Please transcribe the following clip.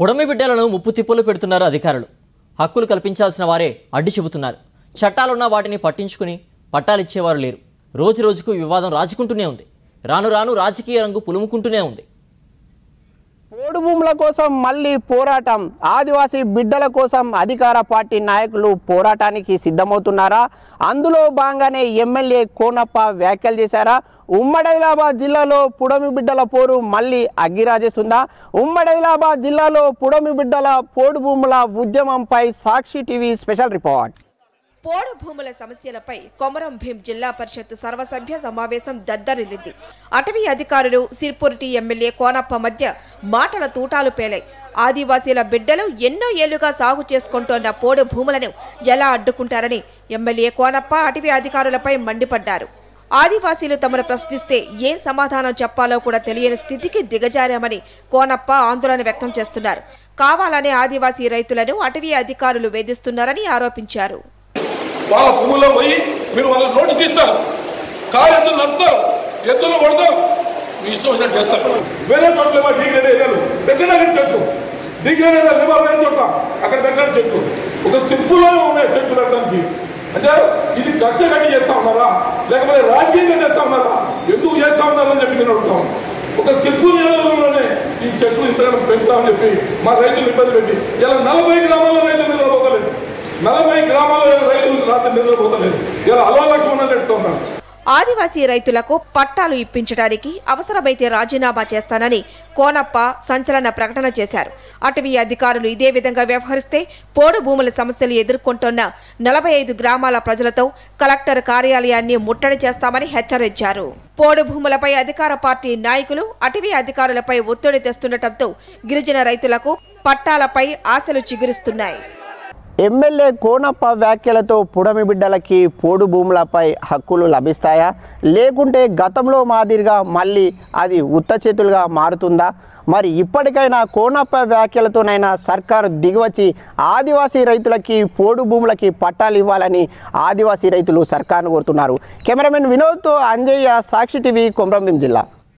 పుడమి బిడ్డలను ముప్పు తిప్పులు పెడుతున్నారు అధికారులు. హక్కులు కల్పించాల్సిన వారే అడ్డు చెబుతున్నారు. చట్టాలున్న వాటిని పట్టించుకుని పట్టాలిచ్చేవారు లేరు. రోజు రోజుకు వివాదం రాజుకుంటూనే ఉంది. రాను రాను రాజకీయ రంగు పులుముకుంటూనే ఉంది. పోడు భూముల కోసం మళ్ళీ పోరాటం. ఆదివాసీ బిడ్డల కోసం అధికార పార్టీ నాయకులు పోరాటానికి సిద్ధమవుతున్నారా? అందులో భాగంగానే ఎమ్మెల్యే కోనప్ప వ్యాఖ్యలు చేశారా? ఉమ్మడి ఆదిలాబాద్ జిల్లాలో పుడమి బిడ్డల పోరు మళ్ళీ అగ్గిరాజేస్తుందా? ఉమ్మడి ఆదిలాబాద్ జిల్లాలో పుడమి బిడ్డల పోడు భూముల ఉద్యమంపై సాక్షి టీవీ స్పెషల్ రిపోర్ట్. పోడు భూముల సమస్యలపై కొమరం భీం జిల్లా పరిషత్ సర్వసభ్య సమావేశం దద్దరిల్లింది. అటవీ అధికారులు సిర్పురిటి ఎమ్మెల్యే కోనప్ప మధ్య మాటల తూటాలు పేలాయి. ఆదివాసీల బిడ్డలు ఎన్నో ఏళ్ళుగా సాగు చేసుకుంటోన్న పోడు భూములను ఎలా అడ్డుకుంటారని ఎమ్మెల్యే కోనప్ప అటవీ అధికారులపై మండిపడ్డారు. ఆదివాసీలు తమను ప్రశ్నిస్తే ఏం సమాధానం చెప్పాలో కూడా తెలియని స్థితికి దిగజారామని కోనప్ప ఆందోళన వ్యక్తం చేస్తున్నారు. కావాలనే ఆదివాసీ రైతులను అటవీ అధికారులు వేధిస్తున్నారని ఆరోపించారు. వాళ్ళ పువ్వులో పోయి మీరు వాళ్ళ నోటీస్ ఇస్తారు. కారు ఎద్దులు నడుపుతారు. ఎద్దులు కొడతారు. మీ ఇష్టం వచ్చినట్టు చేస్తారు. వేరే చోట్ల డిగ్రీ డీగ్రేడ్ ఏరియాలు? పెట్టిన చెట్లు. డిగ్రీ ఏరియాలు ఏమో చోట్ల? అక్కడ పెట్టడానికి చెట్లు. ఒక సింపుల్లోనే ఉన్నాయి చెట్లు పెట్టడానికి. అంటే ఇది కక్ష కట్టి చేస్తా ఉన్నారా? లేకపోతే రాజకీయంగా చేస్తా ఉన్నారా? ఎందుకు చేస్తా ఉన్నారని చెప్పి నేను అడుగుతాను ఒక సింపుల్ నియోజకవర్గంలోనే ఈ చెట్లు ఇంతకన్నా పెంచుతామని చెప్పి మా రైతులు ఇబ్బంది పెట్టి ఇలా నలభై గ్రామాల్లో రైతులు నిద్రపోతలేదు నలభై గ్రామాల్లో రైతులు రాత్రి నిద్రపోతలేదు ఇలా ఆదివాసీ రైతులకు పట్టాలు ఇప్పించడానికి అవసరమైతే రాజీనామా చేస్తానని కోనప్ప సంచలన ప్రకటన చేశారు. అటవీ అధికారులు ఇదే విధంగా వ్యవహరిస్తే పోడు భూముల సమస్యలు ఎదుర్కొంటున్న నలభై ఐదు గ్రామాల ప్రజలతో కలెక్టర్ కార్యాలయాన్ని ముట్టడి చేస్తామని హెచ్చరించారు. పోడు భూములపై అధికార పార్టీ నాయకులు అటవీ అధికారులపై ఒత్తిడి తెస్తుండటంతో గిరిజన రైతులకు పట్టాలపై ఆశలు చిగురిస్తున్నాయి. ఎమ్మెల్యే కోనప్ప వ్యాఖ్యలతో పుడమి బిడ్డలకి పోడు భూములపై హక్కులు లభిస్తాయా? లేకుంటే గతంలో మాదిరిగా మళ్ళీ అది ఉత్త చేతులుగా మారుతుందా? మరి ఇప్పటికైనా కోనప్ప వ్యాఖ్యలతోనైనా సర్కారు దిగివచ్చి ఆదివాసీ రైతులకి పోడు భూములకి పట్టాలు ఇవ్వాలని ఆదివాసీ రైతులు సర్కారును కోరుతున్నారు. కెమెరామెన్ వినోద్తో అంజయ్య సాక్షి టీవీ కొమరంభీం జిల్లా.